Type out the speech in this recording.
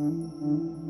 Música